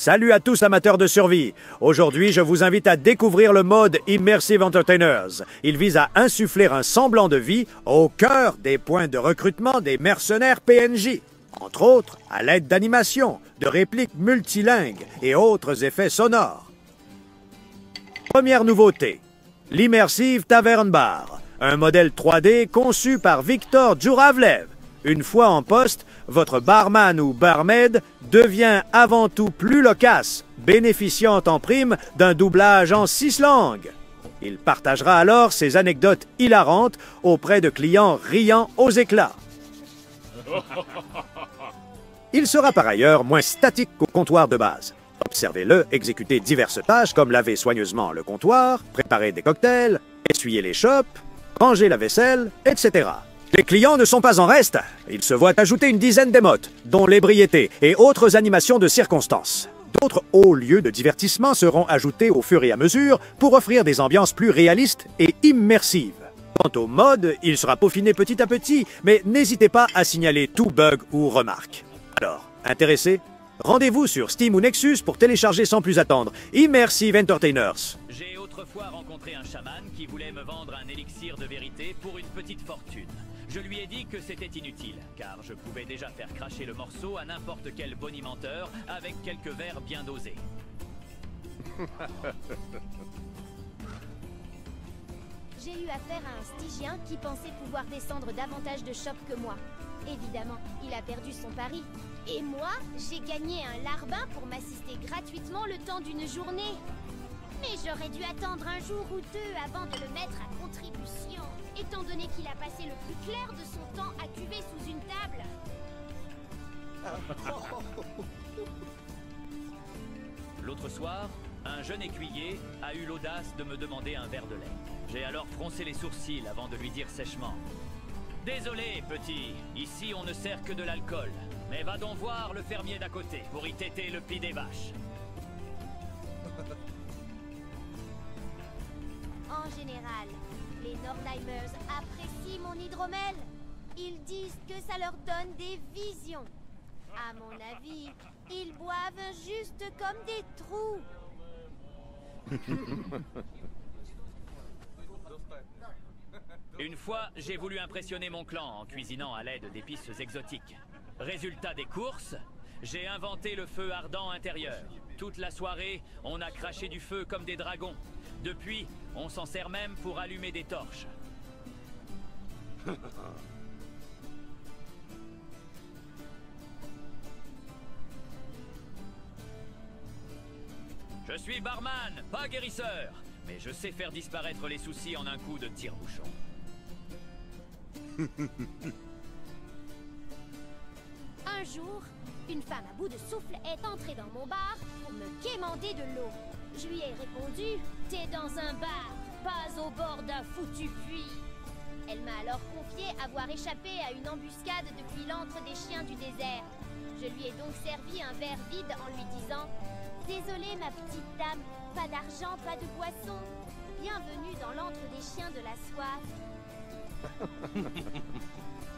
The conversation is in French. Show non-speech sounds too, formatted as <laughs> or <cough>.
Salut à tous amateurs de survie. Aujourd'hui, je vous invite à découvrir le mode Immersive Entertainers. Il vise à insuffler un semblant de vie au cœur des points de recrutement des mercenaires PNJ. Entre autres, à l'aide d'animations, de répliques multilingues et autres effets sonores. Première nouveauté, l'Immersive Tavern Bar, un modèle 3D conçu par Victor Djuravlev. Une fois en poste, votre barman ou barmaid devient avant tout plus loquace, bénéficiant en prime d'un doublage en six langues. Il partagera alors ses anecdotes hilarantes auprès de clients riant aux éclats. Il sera par ailleurs moins statique qu'au comptoir de base. Observez-le exécuter diverses tâches comme laver soigneusement le comptoir, préparer des cocktails, essuyer les chopes, ranger la vaisselle, etc. Les clients ne sont pas en reste. Ils se voient ajouter une dizaine d'émotes, dont l'ébriété et autres animations de circonstances. D'autres hauts lieux de divertissement seront ajoutés au fur et à mesure pour offrir des ambiances plus réalistes et immersives. Quant au mode, il sera peaufiné petit à petit, mais n'hésitez pas à signaler tout bug ou remarque. Alors, intéressé Rendez-vous sur Steam ou Nexus pour télécharger sans plus attendre Immersive Entertainers. Autrefois rencontré un chaman qui voulait me vendre un élixir de vérité pour une petite fortune. Je lui ai dit que c'était inutile, car je pouvais déjà faire cracher le morceau à n'importe quel bonimenteur avec quelques verres bien dosés. J'ai eu affaire à un stygien qui pensait pouvoir descendre davantage de chocs que moi. Évidemment, il a perdu son pari. Et moi, j'ai gagné un larbin pour m'assister gratuitement le temps d'une journée. Mais j'aurais dû attendre un jour ou deux avant de le mettre à contribution, étant donné qu'il a passé le plus clair de son temps à cuver sous une table. <laughs> L'autre soir, un jeune écuyer a eu l'audace de me demander un verre de lait. J'ai alors froncé les sourcils avant de lui dire sèchement Désolé, petit, ici on ne sert que de l'alcool. Mais va donc voir le fermier d'à côté pour y téter le pis des vaches. Les Nordheimers apprécient mon hydromel. Ils disent que ça leur donne des visions. À mon avis, ils boivent juste comme des trous. <laughs> Une fois, j'ai voulu impressionner mon clan en cuisinant à l'aide d'épices exotiques. Résultat des courses, j'ai inventé le feu ardent intérieur. Toute la soirée, on a craché du feu comme des dragons. Depuis, on s'en sert même pour allumer des torches. <laughs> Je suis barman, pas guérisseur, mais je sais faire disparaître les soucis en un coup de tire-bouchon. Un jour, une femme à bout de souffle est entrée dans mon bar pour me quémander de l'eau. Je lui ai répondu T'es dans un bar, pas au bord d'un foutu puits. Elle m'a alors confié avoir échappé à une embuscade depuis l'antre des chiens du désert. Je lui ai donc servi un verre vide en lui disant Désolée, ma petite dame, pas d'argent, pas de boisson. Bienvenue dans l'antre des chiens de la soif. <laughs>